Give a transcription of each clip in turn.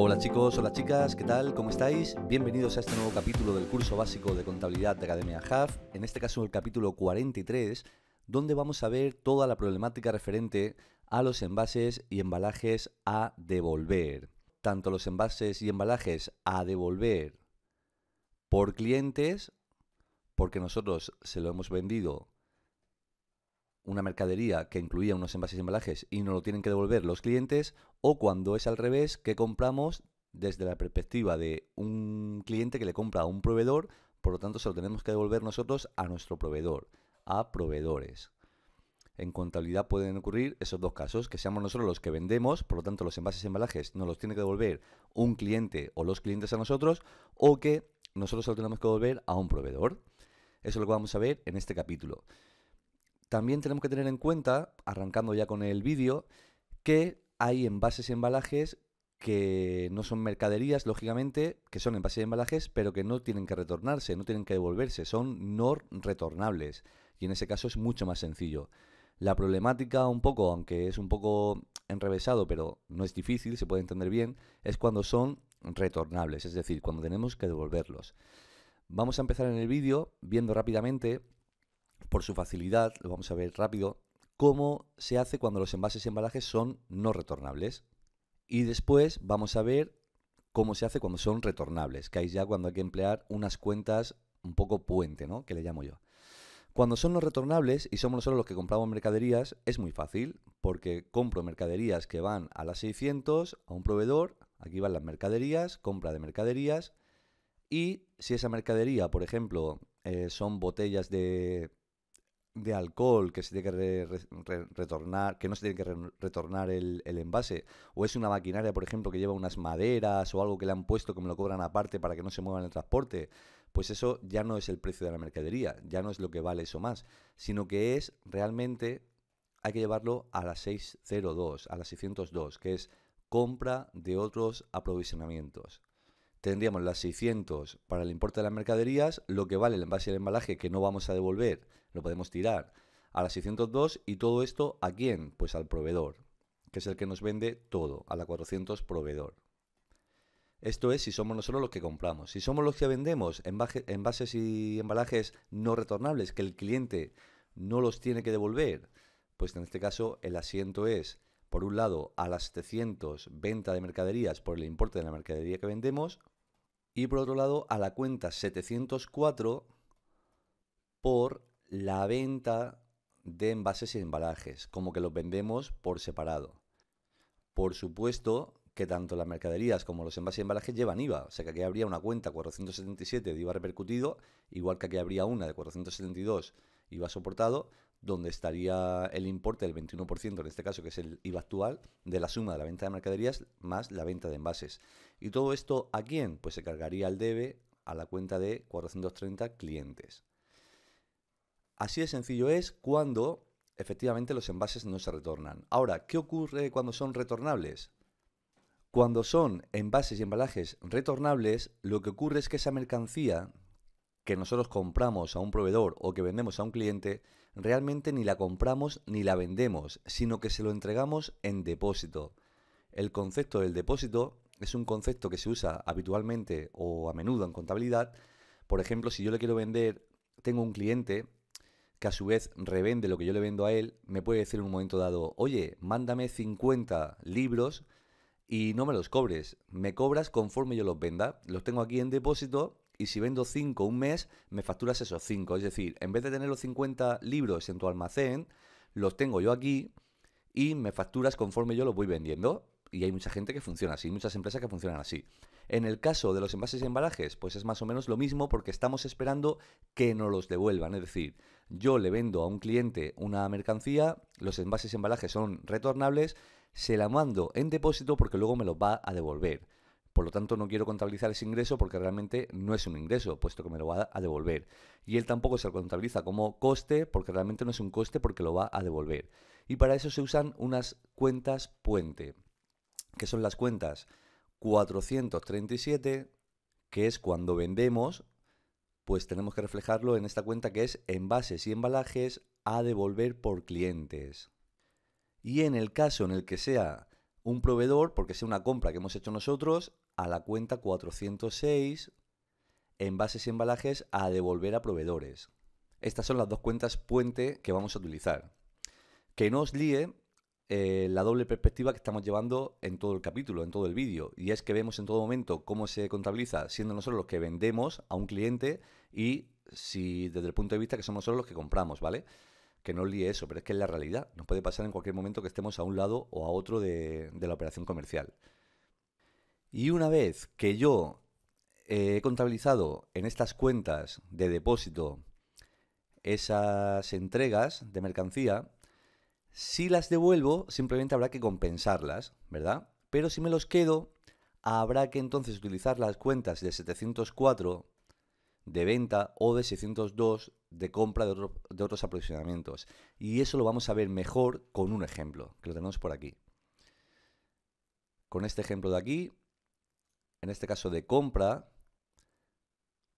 Hola chicos, hola chicas, ¿qué tal? ¿Cómo estáis? Bienvenidos a este nuevo capítulo del curso básico de contabilidad de Academia HAF, en este caso el capítulo 43, donde vamos a ver toda la problemática referente a los envases y embalajes a devolver. Tanto los envases y embalajes a devolver por clientes, porque nosotros se lo hemos vendido una mercadería que incluía unos envases y embalajes y no lo tienen que devolver los clientes, o cuando es al revés, que compramos desde la perspectiva de un cliente que le compra a un proveedor, por lo tanto se lo tenemos que devolver nosotros a nuestro proveedor, a proveedores. En contabilidad pueden ocurrir esos dos casos, que seamos nosotros los que vendemos, por lo tanto los envases y embalajes nos los tiene que devolver un cliente o los clientes a nosotros, o que nosotros se lo tenemos que devolver a un proveedor. Eso es lo que vamos a ver en este capítulo. También tenemos que tener en cuenta, arrancando ya con el vídeo, que hay envases y embalajes que no son mercaderías, lógicamente, que son envases y embalajes, pero que no tienen que retornarse, no tienen que devolverse, son no retornables. Y en ese caso es mucho más sencillo. La problemática un poco, aunque es un poco enrevesado, pero no es difícil, se puede entender bien, es cuando son retornables, es decir, cuando tenemos que devolverlos. Vamos a empezar en el vídeo viendo rápidamente por su facilidad, lo vamos a ver rápido, cómo se hace cuando los envases y embalajes son no retornables. Y después vamos a ver cómo se hace cuando son retornables, que ahí ya cuando hay que emplear unas cuentas un poco puente, ¿no? Que le llamo yo. Cuando son no retornables y somos nosotros los que compramos mercaderías, es muy fácil, porque compro mercaderías que van a las 600, a un proveedor, aquí van las mercaderías, compra de mercaderías, y si esa mercadería, por ejemplo, eh, son botellas de de alcohol que se tiene que retornar, que no se tiene que retornar el, envase, o es una maquinaria, por ejemplo, que lleva unas maderas o algo que le han puesto que me lo cobran aparte para que no se mueva en el transporte, pues eso ya no es el precio de la mercadería, ya no es lo que vale eso más, sino que es realmente, hay que llevarlo a la 602, a la 602, que es compra de otros aprovisionamientos tendríamos las 600 para el importe de las mercaderías, lo que vale el envase y el embalaje que no vamos a devolver, lo podemos tirar a las 602 y todo esto a quién? Pues al proveedor, que es el que nos vende todo, a la 400 proveedor. Esto es si somos nosotros los que compramos. Si somos los que vendemos envases y embalajes no retornables, que el cliente no los tiene que devolver, pues en este caso el asiento es, por un lado, a las 700 venta de mercaderías por el importe de la mercadería que vendemos, y por otro lado a la cuenta 704 por la venta de envases y embalajes, como que los vendemos por separado. Por supuesto que tanto las mercaderías como los envases y embalajes llevan IVA, o sea que aquí habría una cuenta 477 de IVA repercutido, igual que aquí habría una de 472 IVA soportado, donde estaría el importe del 21%, en este caso que es el IVA actual, de la suma de la venta de mercaderías más la venta de envases. ¿Y todo esto a quién? Pues se cargaría el debe a la cuenta de 430 clientes. Así de sencillo es cuando efectivamente los envases no se retornan. Ahora, ¿qué ocurre cuando son retornables? Cuando son envases y embalajes retornables, lo que ocurre es que esa mercancía que nosotros compramos a un proveedor o que vendemos a un cliente, realmente ni la compramos ni la vendemos, sino que se lo entregamos en depósito. El concepto del depósito es un concepto que se usa habitualmente o a menudo en contabilidad. Por ejemplo, si yo le quiero vender, tengo un cliente que a su vez revende lo que yo le vendo a él, me puede decir en un momento dado, oye, mándame 50 libros y no me los cobres, me cobras conforme yo los venda, los tengo aquí en depósito y si vendo 5 un mes, me facturas esos 5. Es decir, en vez de tener los 50 libros en tu almacén, los tengo yo aquí y me facturas conforme yo los voy vendiendo. Y hay mucha gente que funciona así, muchas empresas que funcionan así. En el caso de los envases y embalajes, pues es más o menos lo mismo porque estamos esperando que nos los devuelvan. Es decir, yo le vendo a un cliente una mercancía, los envases y embalajes son retornables, se la mando en depósito porque luego me los va a devolver. Por lo tanto, no quiero contabilizar ese ingreso porque realmente no es un ingreso, puesto que me lo va a devolver. Y él tampoco se lo contabiliza como coste porque realmente no es un coste porque lo va a devolver. Y para eso se usan unas cuentas puente, que son las cuentas 437, que es cuando vendemos, pues tenemos que reflejarlo en esta cuenta que es envases y embalajes a devolver por clientes. Y en el caso en el que sea un proveedor, porque sea una compra que hemos hecho nosotros, a la cuenta 406, envases y embalajes a devolver a proveedores. Estas son las dos cuentas puente que vamos a utilizar. Que no os líe eh, la doble perspectiva que estamos llevando en todo el capítulo, en todo el vídeo. Y es que vemos en todo momento cómo se contabiliza, siendo nosotros los que vendemos a un cliente y si desde el punto de vista que somos nosotros los que compramos, ¿vale? Que no líe eso, pero es que es la realidad. Nos puede pasar en cualquier momento que estemos a un lado o a otro de, de la operación comercial. Y una vez que yo he contabilizado en estas cuentas de depósito esas entregas de mercancía, si las devuelvo, simplemente habrá que compensarlas, ¿verdad? Pero si me los quedo, habrá que entonces utilizar las cuentas de 704 de venta o de 602 de compra de, otros aprovisionamientos. Y eso lo vamos a ver mejor con un ejemplo, que lo tenemos por aquí. Con este ejemplo de aquí, en este caso de compra,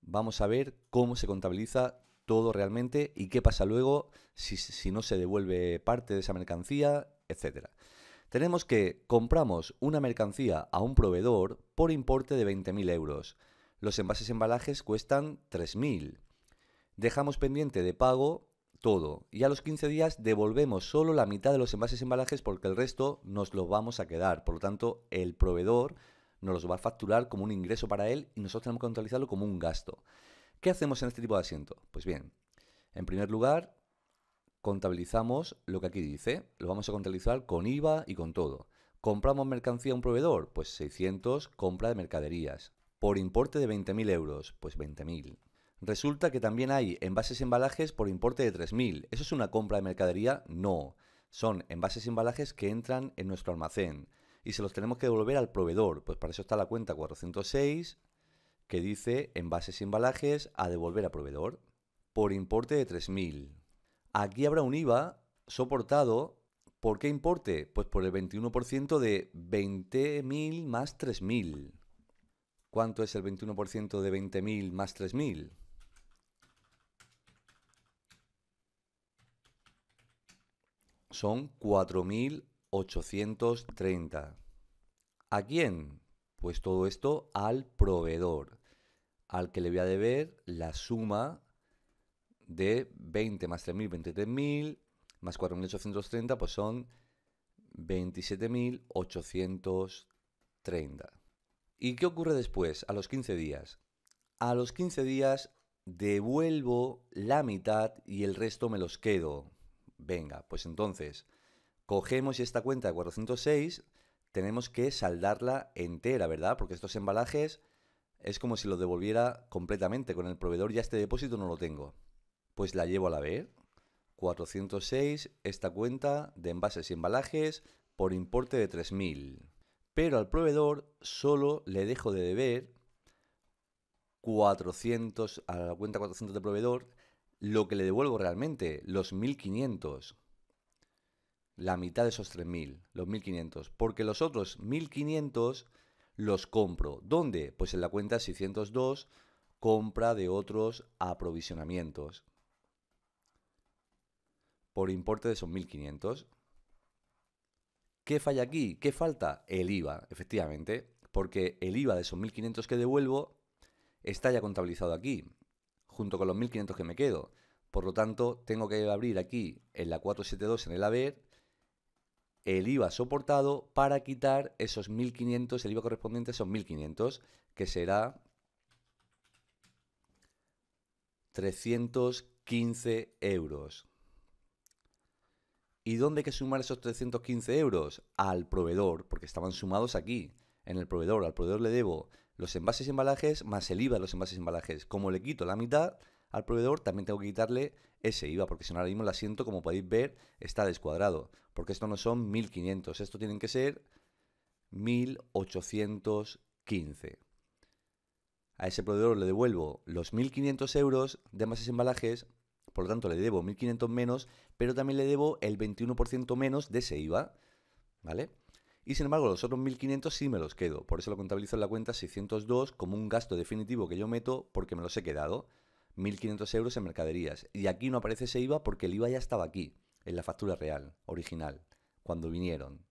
vamos a ver cómo se contabiliza todo realmente y qué pasa luego si, no se devuelve parte de esa mercancía, etcétera. Tenemos que compramos una mercancía a un proveedor por importe de 20.000 euros. Los envases embalajes cuestan 3.000. Dejamos pendiente de pago todo y a los 15 días devolvemos solo la mitad de los envases embalajes porque el resto nos lo vamos a quedar. Por lo tanto, el proveedor nos los va a facturar como un ingreso para él y nosotros tenemos que contabilizarlo como un gasto. ¿Qué hacemos en este tipo de asiento? Pues bien, en primer lugar, contabilizamos lo que aquí dice. Lo vamos a contabilizar con IVA y con todo. ¿Compramos mercancía a un proveedor? Pues 600, compra de mercaderías. Por importe de 20.000 euros, pues 20.000. Resulta que también hay envases y embalajes por importe de 3.000. ¿Eso es una compra de mercadería? No. Son envases y embalajes que entran en nuestro almacén y se los tenemos que devolver al proveedor. Pues para eso está la cuenta 406 que dice envases y embalajes a devolver a proveedor por importe de 3.000. Aquí habrá un IVA soportado. ¿Por qué importe? Pues por el 21% de 20.000 más 3.000. ¿Cuánto es el 21% de 20.000 más 3.000? Son 4.830. ¿A quién? Pues todo esto al proveedor al que le voy a deber la suma de 20 más 3.000, 23.000, más 4.830, pues son 27.830. ¿Y qué ocurre después, a los 15 días? A los 15 días devuelvo la mitad y el resto me los quedo. Venga, pues entonces, cogemos esta cuenta de 406, tenemos que saldarla entera, ¿verdad? Porque estos embalajes es como si lo devolviera completamente. Con el proveedor ya este depósito no lo tengo. Pues la llevo a la ver. 406, esta cuenta de envases y embalajes por importe de 3.000. Pero al proveedor solo le dejo de deber 400, a la cuenta 400 de proveedor, lo que le devuelvo realmente, los 1.500. La mitad de esos 3.000, los 1.500. Porque los otros 1.500 los compro. ¿Dónde? Pues en la cuenta 602, compra de otros aprovisionamientos. Por importe de esos 1.500. ¿Qué falla aquí? ¿Qué falta? El IVA, efectivamente. Porque el IVA de esos 1.500 que devuelvo está ya contabilizado aquí, junto con los 1.500 que me quedo. Por lo tanto, tengo que abrir aquí en la 472 en el haber el IVA soportado para quitar esos 1.500, el IVA correspondiente a esos 1.500, que será 315 euros. ¿Y dónde hay que sumar esos 315 euros? Al proveedor, porque estaban sumados aquí, en el proveedor. Al proveedor le debo los envases y embalajes más el IVA de los envases y embalajes. Como le quito la mitad al proveedor, también tengo que quitarle ese IVA, porque si no ahora mismo el asiento, como podéis ver, está descuadrado porque esto no son 1500, esto tienen que ser 1815. A ese proveedor le devuelvo los 1500 euros de envases y embalajes, por lo tanto le debo 1500 menos, pero también le debo el 21% menos de ese IVA, ¿vale? Y sin embargo, los otros 1500 sí me los quedo, por eso lo contabilizo en la cuenta 602 como un gasto definitivo que yo meto porque me los he quedado. 1.500 euros en mercaderías. Y aquí no aparece ese IVA porque el IVA ya estaba aquí en la factura real, original, cuando vinieron.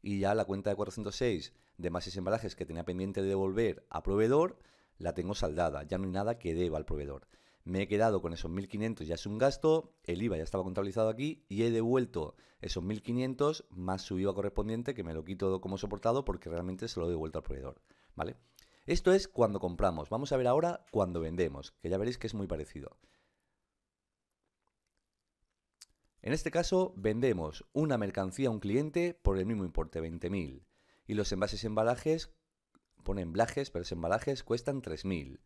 y ya la cuenta de 406 de y embalajes que tenía pendiente de devolver a proveedor, la tengo saldada, ya no hay nada que deba al proveedor. Me he quedado con esos 1.500, ya es un gasto, el IVA ya estaba contabilizado aquí y he devuelto esos 1.500 más su IVA correspondiente que me lo quito como soportado porque realmente se lo he devuelto al proveedor, ¿vale? Esto es cuando compramos. Vamos a ver ahora cuando vendemos, que ya veréis que es muy parecido. En este caso, vendemos una mercancía a un cliente por el mismo importe, 20.000. Y los envases y embalajes, ponen blajes, pero los embalajes cuestan 3.000.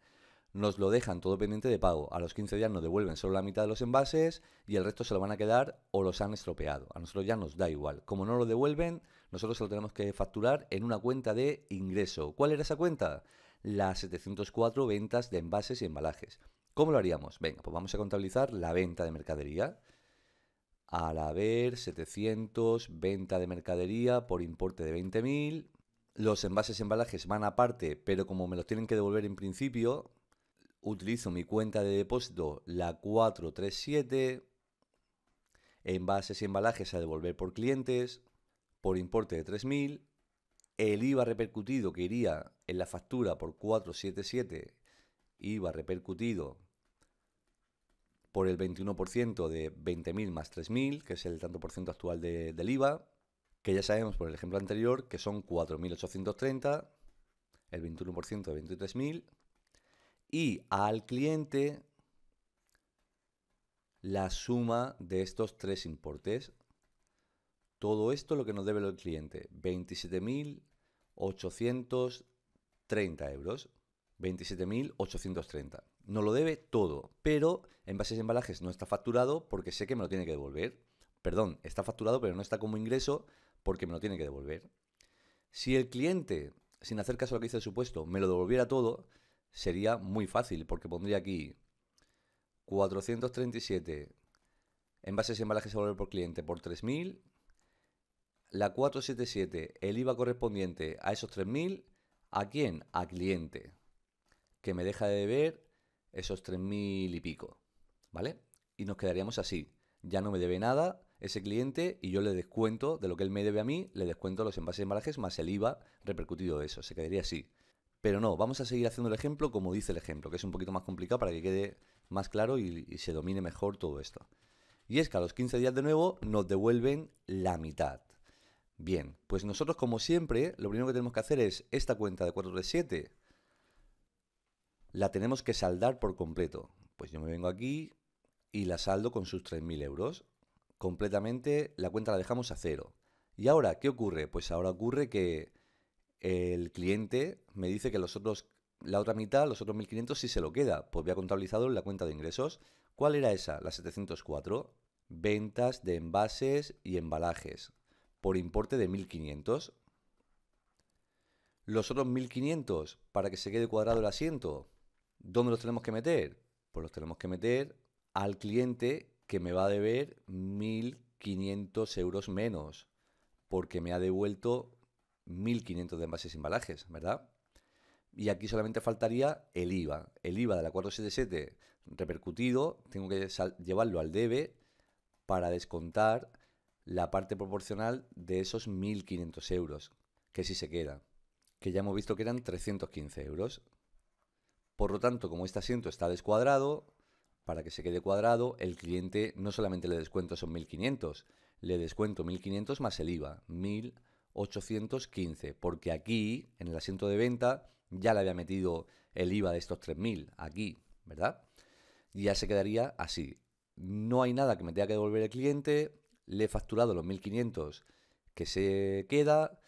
Nos lo dejan todo pendiente de pago. A los 15 días nos devuelven solo la mitad de los envases y el resto se lo van a quedar o los han estropeado. A nosotros ya nos da igual. Como no lo devuelven, nosotros se lo tenemos que facturar en una cuenta de ingreso. ¿Cuál era esa cuenta? Las 704 ventas de envases y embalajes. ¿Cómo lo haríamos? Venga, pues vamos a contabilizar la venta de mercadería al haber 700 venta de mercadería por importe de 20.000. Los envases y embalajes van aparte, pero como me los tienen que devolver en principio, utilizo mi cuenta de depósito, la 437. Envases y embalajes a devolver por clientes por importe de 3.000. El IVA repercutido que iría en la factura por 477, IVA repercutido por el 21% de 20.000 más 3.000, que es el tanto por ciento actual del IVA, que ya sabemos por el ejemplo anterior que son 4.830, el 21% de 23.000, y al cliente la suma de estos tres importes. Todo esto lo que nos debe el cliente, 27.830 euros. 27.830. No lo debe todo, pero envases y embalajes no está facturado porque sé que me lo tiene que devolver. Perdón, está facturado pero no está como ingreso porque me lo tiene que devolver. Si el cliente, sin hacer caso a lo que dice el supuesto, me lo devolviera todo, sería muy fácil porque pondría aquí 437 envases y embalajes a devolver por cliente por 3.000, la 477, el IVA correspondiente a esos 3.000, ¿a quién? A cliente que me deja de deber esos 3.000 y pico, ¿vale? Y nos quedaríamos así. Ya no me debe nada ese cliente y yo le descuento de lo que él me debe a mí, le descuento los envases y embalajes más el IVA repercutido de eso. Se quedaría así. Pero no, vamos a seguir haciendo el ejemplo como dice el ejemplo, que es un poquito más complicado para que quede más claro y, se domine mejor todo esto. Y es que a los 15 días de nuevo nos devuelven la mitad. Bien, pues nosotros como siempre, lo primero que tenemos que hacer es esta cuenta de 437 la tenemos que saldar por completo. Pues yo me vengo aquí y la saldo con sus 3.000 euros. Completamente la cuenta la dejamos a cero. ¿Y ahora qué ocurre? Pues ahora ocurre que el cliente me dice que los otros, la otra mitad, los otros 1.500 sí se lo queda. Pues voy a contabilizado en la cuenta de ingresos. ¿Cuál era esa? La 704. Ventas de envases y embalajes por importe de 1.500. Los otros 1.500 para que se quede cuadrado el asiento. ¿Dónde los tenemos que meter? Pues los tenemos que meter al cliente que me va a deber 1.500 euros menos, porque me ha devuelto 1.500 de envases y embalajes, ¿verdad? Y aquí solamente faltaría el IVA. El IVA de la 477 repercutido, tengo que llevarlo al debe para descontar la parte proporcional de esos 1.500 euros, que si se queda, que ya hemos visto que eran 315 euros. Por lo tanto, como este asiento está descuadrado, para que se quede cuadrado, el cliente no solamente le descuento son 1.500, le descuento 1.500 más el IVA, 1.815, porque aquí, en el asiento de venta, ya le había metido el IVA de estos 3.000, aquí, ¿verdad? Y ya se quedaría así. No hay nada que me tenga que devolver el cliente, le he facturado los 1.500 que se queda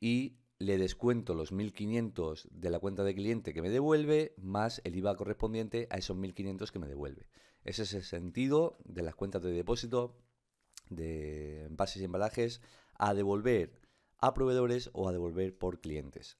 y le descuento los 1.500 de la cuenta de cliente que me devuelve más el IVA correspondiente a esos 1.500 que me devuelve. Ese es el sentido de las cuentas de depósito de envases y embalajes a devolver a proveedores o a devolver por clientes.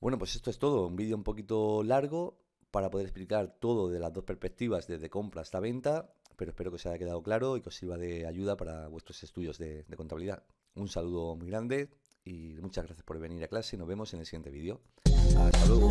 Bueno, pues esto es todo. Un vídeo un poquito largo para poder explicar todo de las dos perspectivas, desde compra hasta venta, pero espero que os haya quedado claro y que os sirva de ayuda para vuestros estudios de, contabilidad. Un saludo muy grande y muchas gracias por venir a clase. Nos vemos en el siguiente vídeo. Hasta luego.